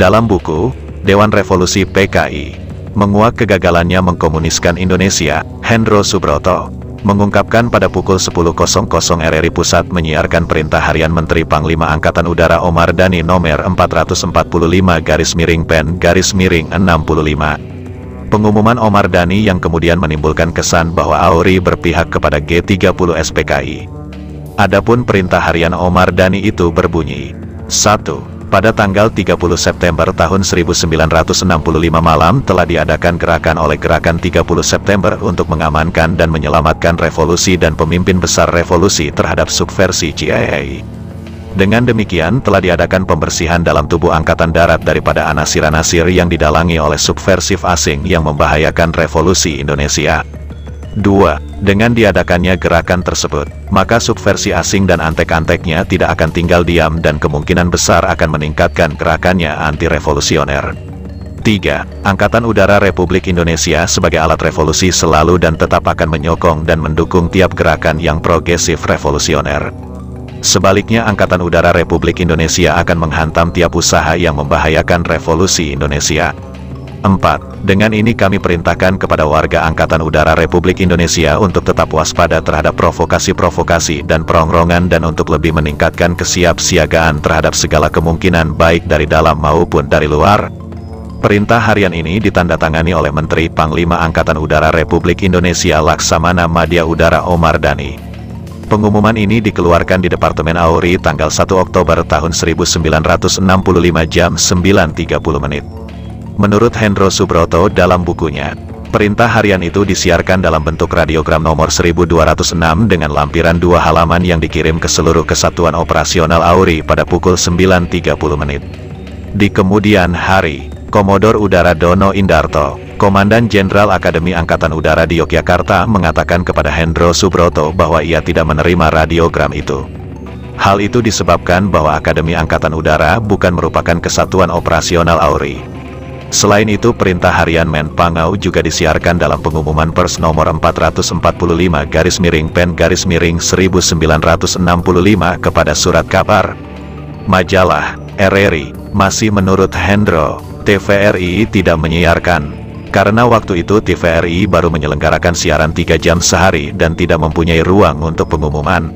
Dalam buku, Dewan Revolusi PKI, menguak kegagalannya mengkomuniskan Indonesia, Hendro Subroto, mengungkapkan pada pukul 10.00 RRI Pusat menyiarkan perintah harian Menteri Panglima Angkatan Udara Omar Dhani nomor 445 garis miring pen garis miring 65 Pengumuman Omar Dhani yang kemudian menimbulkan kesan bahwa Auri berpihak kepada G30 SPKI. Adapun perintah harian Omar Dhani itu berbunyi, 1. Pada tanggal 30 September tahun 1965 malam telah diadakan gerakan oleh Gerakan 30 September untuk mengamankan dan menyelamatkan revolusi dan pemimpin besar revolusi terhadap subversi CIA. Dengan demikian telah diadakan pembersihan dalam tubuh Angkatan Darat daripada anasir-anasir yang didalangi oleh subversif asing yang membahayakan revolusi Indonesia. 2. Dengan diadakannya gerakan tersebut, maka subversi asing dan antek-anteknya tidak akan tinggal diam dan kemungkinan besar akan meningkatkan gerakannya anti-revolusioner. 3. Angkatan Udara Republik Indonesia sebagai alat revolusi selalu dan tetap akan menyokong dan mendukung tiap gerakan yang progresif revolusioner. Sebaliknya Angkatan Udara Republik Indonesia akan menghantam tiap usaha yang membahayakan revolusi Indonesia. 4. Dengan ini kami perintahkan kepada warga Angkatan Udara Republik Indonesia untuk tetap waspada terhadap provokasi-provokasi dan perongrongan dan untuk lebih meningkatkan kesiapsiagaan terhadap segala kemungkinan baik dari dalam maupun dari luar. Perintah harian ini ditandatangani oleh Menteri Panglima Angkatan Udara Republik Indonesia Laksamana Madya Udara Omar Dhani. Pengumuman ini dikeluarkan di Departemen Auri tanggal 1 Oktober tahun 1965 jam 9.30 menit. Menurut Hendro Subroto dalam bukunya, perintah harian itu disiarkan dalam bentuk radiogram nomor 1206 dengan lampiran dua halaman yang dikirim ke seluruh kesatuan operasional Auri pada pukul 9.30 menit. Di kemudian hari, Komodor Udara Dono Indarto, Komandan Jenderal Akademi Angkatan Udara di Yogyakarta mengatakan kepada Hendro Subroto bahwa ia tidak menerima radiogram itu. Hal itu disebabkan bahwa Akademi Angkatan Udara bukan merupakan kesatuan operasional AURI. Selain itu perintah harian Men Pangau juga disiarkan dalam pengumuman pers nomor 445 garis miring pen garis miring 1965 kepada surat kabar. Majalah, RRI, masih menurut Hendro, TVRI tidak menyiarkan. Karena waktu itu TVRI baru menyelenggarakan siaran 3 jam sehari dan tidak mempunyai ruang untuk pengumuman.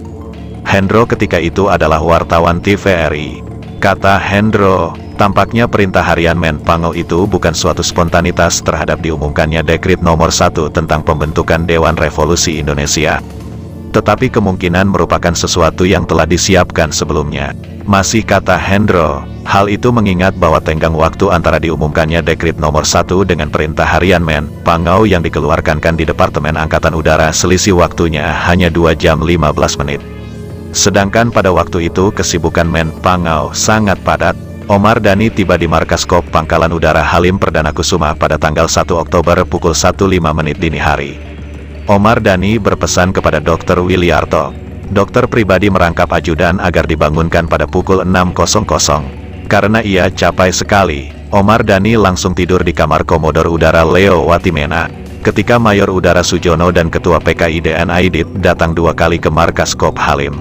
Hendro ketika itu adalah wartawan TVRI. Kata Hendro, tampaknya perintah harian Menpango itu bukan suatu spontanitas terhadap diumumkannya dekrit nomor 1 tentang pembentukan Dewan Revolusi Indonesia. Tetapi kemungkinan merupakan sesuatu yang telah disiapkan sebelumnya. Masih kata Hendro, Hal itu mengingat bahwa tenggang waktu antara diumumkannya dekrit nomor 1 dengan perintah harian Men, Pangau yang dikeluarkan kan di Departemen Angkatan Udara selisih waktunya hanya 2 jam 15 menit. Sedangkan pada waktu itu kesibukan Men Pangau sangat padat, Omar Dhani tiba di markas Kop Pangkalan Udara Halim Perdana Kusuma pada tanggal 1 Oktober pukul 1.05 menit dini hari. Omar Dhani berpesan kepada Dr. Wiliarto, dokter pribadi merangkap ajudan agar dibangunkan pada pukul 6.00. Karena ia capai sekali, Omar Dhani langsung tidur di kamar Komodor Udara Leo Watimena. Ketika Mayor Udara Sujono dan Ketua PKIDN Aidit datang dua kali ke markas Kop Halim.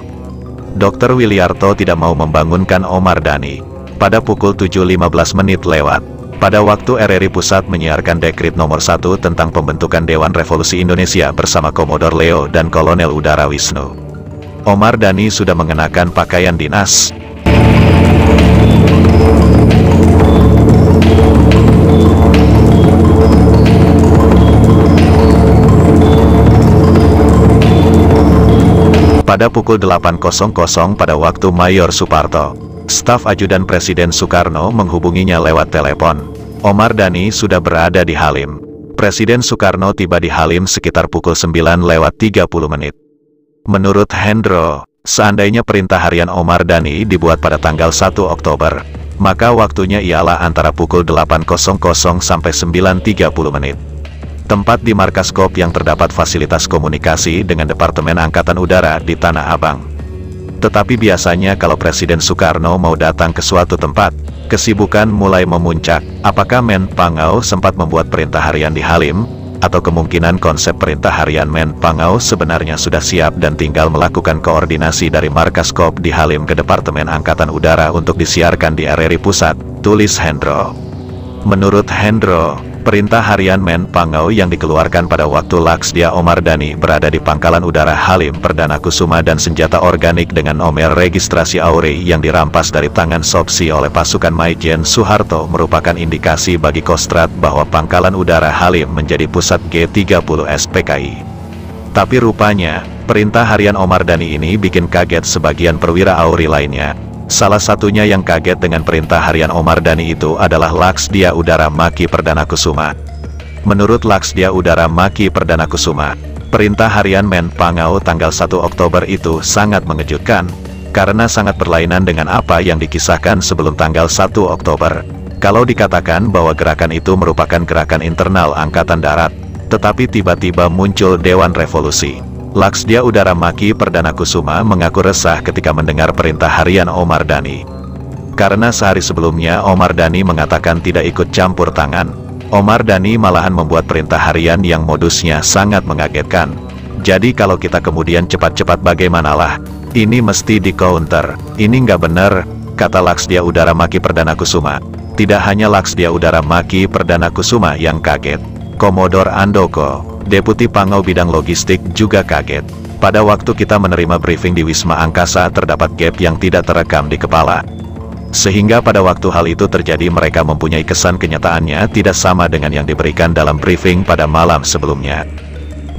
Dr. Wiliarto tidak mau membangunkan Omar Dhani. Pada pukul 7.15 menit lewat, pada waktu RRI Pusat menyiarkan dekrit nomor 1 tentang pembentukan Dewan Revolusi Indonesia bersama Komodor Leo dan Kolonel Udara Wisnu. Omar Dhani sudah mengenakan pakaian dinas, pada pukul 8.00 pada waktu Mayor Suparto. Staf Ajudan Presiden Soekarno menghubunginya lewat telepon. Omar Dhani sudah berada di Halim. Presiden Soekarno tiba di Halim sekitar pukul 9 lewat 30 menit. Menurut Hendro, seandainya perintah harian Omar Dhani dibuat pada tanggal 1 Oktober, maka waktunya ialah antara pukul 8.00 sampai 9.30 menit tempat di markas KOP yang terdapat fasilitas komunikasi dengan Departemen Angkatan Udara di Tanah Abang. Tetapi biasanya kalau Presiden Soekarno mau datang ke suatu tempat, kesibukan mulai memuncak. Apakah Men Pangau sempat membuat perintah harian di Halim? Atau kemungkinan konsep perintah harian Men Pangau sebenarnya sudah siap dan tinggal melakukan koordinasi dari markas KOP di Halim ke Departemen Angkatan Udara untuk disiarkan di RRI Pusat, tulis Hendro. Menurut Hendro, Perintah harian Men Pangau yang dikeluarkan pada waktu Laksdia Omar Dhani berada di pangkalan udara Halim Perdana Kusuma dan senjata organik dengan nomor registrasi Auri yang dirampas dari tangan Sopsi oleh pasukan Maijen Soeharto merupakan indikasi bagi Kostrat bahwa pangkalan udara Halim menjadi pusat G30 SPKI. Tapi rupanya, perintah harian Omar Dhani ini bikin kaget sebagian perwira Auri lainnya, Salah satunya yang kaget dengan perintah harian Omar Dhani itu adalah Laksdia Udara Maki Perdana Kusuma. Menurut Laksdia Udara Maki Perdana Kusuma, perintah harian Men Pangau tanggal 1 Oktober itu sangat mengejutkan, karena sangat berlainan dengan apa yang dikisahkan sebelum tanggal 1 Oktober. Kalau dikatakan bahwa gerakan itu merupakan gerakan internal Angkatan Darat, tetapi tiba-tiba muncul Dewan Revolusi. Laksdia Udara Maki Perdana Kusuma mengaku resah ketika mendengar perintah harian Omar Dhani. Karena sehari sebelumnya Omar Dhani mengatakan tidak ikut campur tangan, Omar Dhani malahan membuat perintah harian yang modusnya sangat mengagetkan. Jadi kalau kita kemudian cepat-cepat bagaimanalah, ini mesti di counter, ini nggak benar, kata Laksdia Udara Maki Perdana Kusuma. Tidak hanya Laksdia Udara Maki Perdana Kusuma yang kaget, Komodor Andoko, Deputi Pangau Bidang Logistik juga kaget. Pada waktu kita menerima briefing di Wisma Angkasa terdapat gap yang tidak terekam di kepala. Sehingga pada waktu hal itu terjadi mereka mempunyai kesan kenyataannya tidak sama dengan yang diberikan dalam briefing pada malam sebelumnya.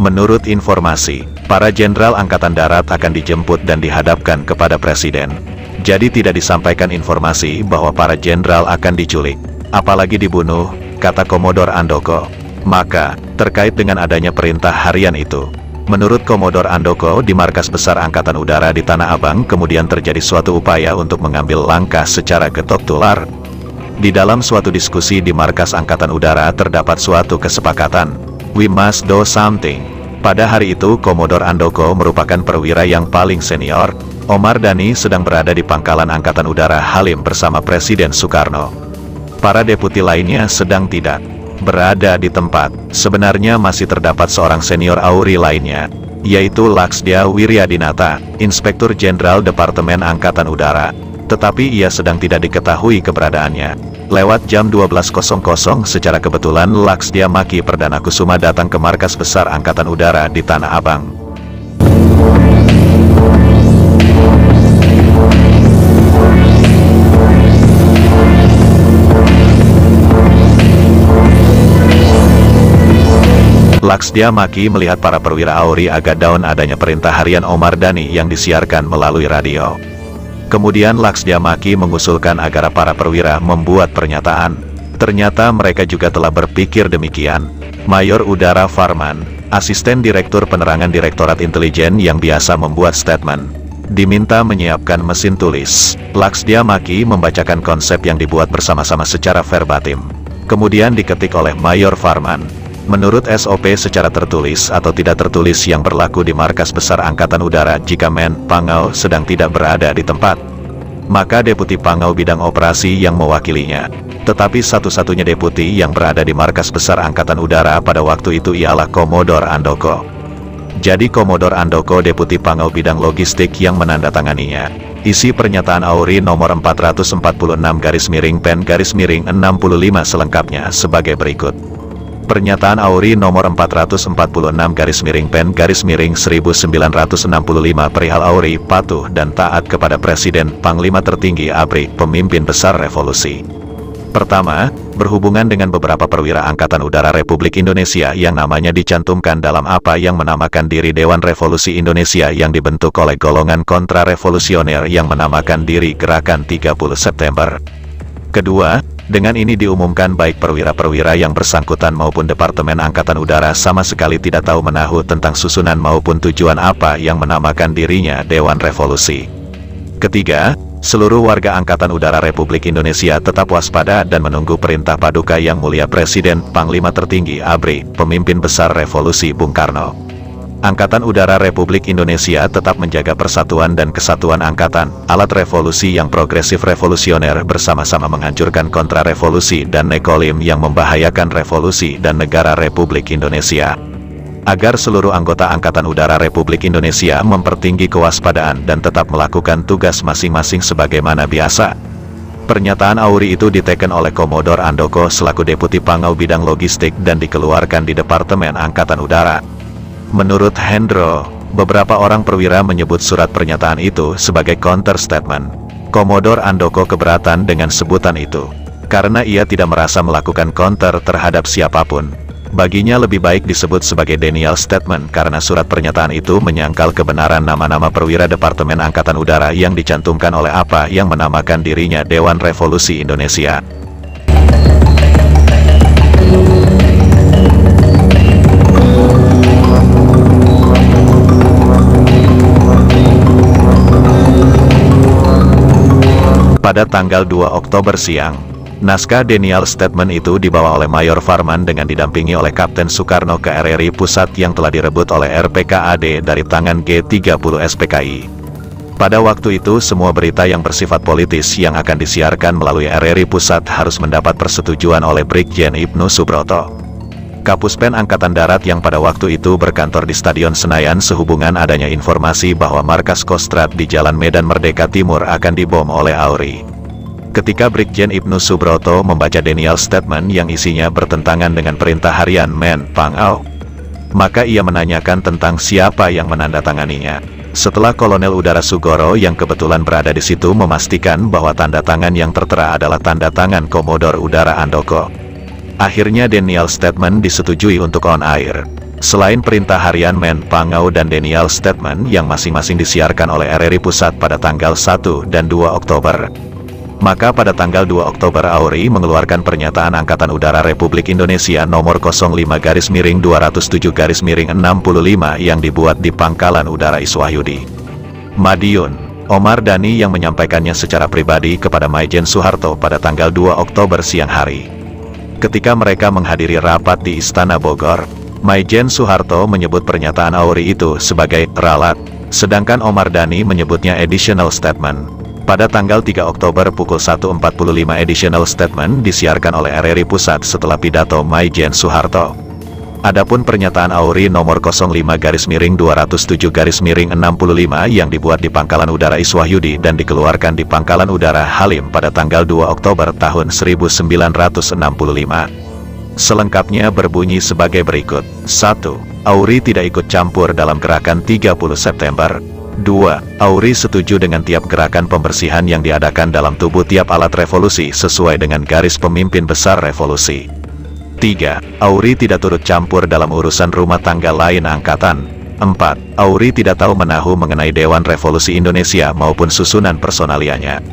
Menurut informasi, para jenderal Angkatan Darat akan dijemput dan dihadapkan kepada Presiden. Jadi tidak disampaikan informasi bahwa para jenderal akan diculik, apalagi dibunuh, kata Komodor Andoko. Maka, terkait dengan adanya perintah harian itu, menurut Komodor Andoko di Markas Besar Angkatan Udara di Tanah Abang kemudian terjadi suatu upaya untuk mengambil langkah secara getok tular. Di dalam suatu diskusi di Markas Angkatan Udara terdapat suatu kesepakatan. We must do something. Pada hari itu Komodor Andoko merupakan perwira yang paling senior. Omar Dhani sedang berada di pangkalan Angkatan Udara Halim bersama Presiden Soekarno. Para deputi lainnya sedang tidak berada di tempat. Sebenarnya masih terdapat seorang senior Auri lainnya, yaitu Laksdia Wiryadinata, Inspektur Jenderal Departemen Angkatan Udara. Tetapi ia sedang tidak diketahui keberadaannya. Lewat jam 12.00 secara kebetulan Laksdia Maki Perdana Kusuma datang ke markas besar Angkatan Udara di Tanah Abang. Laksdia Maki melihat para perwira Auri agak down adanya perintah harian Omar Dhani yang disiarkan melalui radio. Kemudian Laksdia Maki mengusulkan agar para perwira membuat pernyataan. Ternyata mereka juga telah berpikir demikian. Mayor Udara Farman, asisten Direktur Penerangan Direktorat Intelijen yang biasa membuat statement, diminta menyiapkan mesin tulis. Laksdia Maki membacakan konsep yang dibuat bersama-sama secara verbatim. Kemudian diketik oleh Mayor Farman. Menurut SOP secara tertulis atau tidak tertulis yang berlaku di Markas Besar Angkatan Udara jika Men Pangau sedang tidak berada di tempat, maka Deputi Pangau Bidang Operasi yang mewakilinya. Tetapi satu-satunya deputi yang berada di Markas Besar Angkatan Udara pada waktu itu ialah Komodor Andoko. Jadi Komodor Andoko Deputi Pangau Bidang Logistik yang menandatanganinya. Isi pernyataan Auri nomor 446 garis miring pen garis miring 65 selengkapnya sebagai berikut. Pernyataan Auri nomor 446 garis miring pen garis miring 1965 perihal Auri patuh dan taat kepada Presiden Panglima Tertinggi ABRI Pemimpin Besar Revolusi. Pertama, berhubungan dengan beberapa perwira Angkatan Udara Republik Indonesia yang namanya dicantumkan dalam apa yang menamakan diri Dewan Revolusi Indonesia yang dibentuk oleh golongan kontra-revolusioner yang menamakan diri Gerakan 30 September. Kedua, dengan ini diumumkan baik perwira-perwira yang bersangkutan maupun Departemen Angkatan Udara sama sekali tidak tahu menahu tentang susunan maupun tujuan apa yang menamakan dirinya Dewan Revolusi. Ketiga, seluruh warga Angkatan Udara Republik Indonesia tetap waspada dan menunggu perintah paduka yang mulia Presiden Panglima Tertinggi ABRI, pemimpin besar revolusi Bung Karno. Angkatan Udara Republik Indonesia tetap menjaga persatuan dan kesatuan angkatan, alat revolusi yang progresif revolusioner bersama-sama menghancurkan kontra-revolusi dan nekolim yang membahayakan revolusi dan negara Republik Indonesia. Agar seluruh anggota Angkatan Udara Republik Indonesia mempertinggi kewaspadaan dan tetap melakukan tugas masing-masing sebagaimana biasa. Pernyataan Auri itu diteken oleh Komodor Andoko selaku Deputi Pangau Bidang Logistik dan dikeluarkan di Departemen Angkatan Udara. Menurut Hendro, beberapa orang perwira menyebut surat pernyataan itu sebagai counter statement. Komodor Andoko keberatan dengan sebutan itu, karena ia tidak merasa melakukan counter terhadap siapa pun. Baginya lebih baik disebut sebagai denial statement karena surat pernyataan itu menyangkal kebenaran nama-nama perwira Departemen Angkatan Udara yang dicantumkan oleh apa yang menamakan dirinya Dewan Revolusi Indonesia. Pada tanggal 2 Oktober siang, Naskah denial statement itu dibawa oleh Mayor Farman dengan didampingi oleh Kapten Soekarno ke RRI Pusat yang telah direbut oleh RPKAD dari tangan G30 SPKI. Pada waktu itu semua berita yang bersifat politis yang akan disiarkan melalui RRI Pusat harus mendapat persetujuan oleh Brigjen Ibnu Subroto. Kapuspen Angkatan Darat yang pada waktu itu berkantor di Stadion Senayan sehubungan adanya informasi bahwa markas Kostrad di Jalan Medan Merdeka Timur akan dibom oleh Auri. Ketika Brigjen Ibnu Subroto membaca denial statement yang isinya bertentangan dengan perintah harian Men Pangau, maka ia menanyakan tentang siapa yang menandatanganinya. Setelah Kolonel Udara Sugoro yang kebetulan berada di situ memastikan bahwa tanda tangan yang tertera adalah tanda tangan Komodor Udara Andoko. Akhirnya denial statement disetujui untuk on air. Selain perintah harian Men Pangau dan denial statement yang masing-masing disiarkan oleh RRI Pusat pada tanggal 1 dan 2 Oktober, maka pada tanggal 2 Oktober Auri mengeluarkan pernyataan Angkatan Udara Republik Indonesia nomor 05 garis miring 207 garis miring 65 yang dibuat di Pangkalan Udara Iswahyudi. Madiun, Omar Dani yang menyampaikannya secara pribadi kepada Maijen Soeharto pada tanggal 2 Oktober siang hari. Ketika mereka menghadiri rapat di Istana Bogor, Maijen Soeharto menyebut pernyataan Auri itu sebagai ralat, sedangkan Omar Dani menyebutnya additional statement. Pada tanggal 3 Oktober pukul 1.45 additional statement disiarkan oleh RRI Pusat setelah pidato Maijen Soeharto. Adapun pernyataan Auri nomor 05 garis miring 207 garis miring 65 yang dibuat di Pangkalan Udara Iswahyudi dan dikeluarkan di Pangkalan Udara Halim pada tanggal 2 Oktober tahun 1965. Selengkapnya berbunyi sebagai berikut. 1. Auri tidak ikut campur dalam gerakan 30 September. 2. Auri setuju dengan tiap gerakan pembersihan yang diadakan dalam tubuh tiap alat revolusi sesuai dengan garis pemimpin besar revolusi. 3. Auri tidak turut campur dalam urusan rumah tangga lain angkatan. 4. Auri tidak tahu menahu mengenai Dewan Revolusi Indonesia maupun susunan personalianya.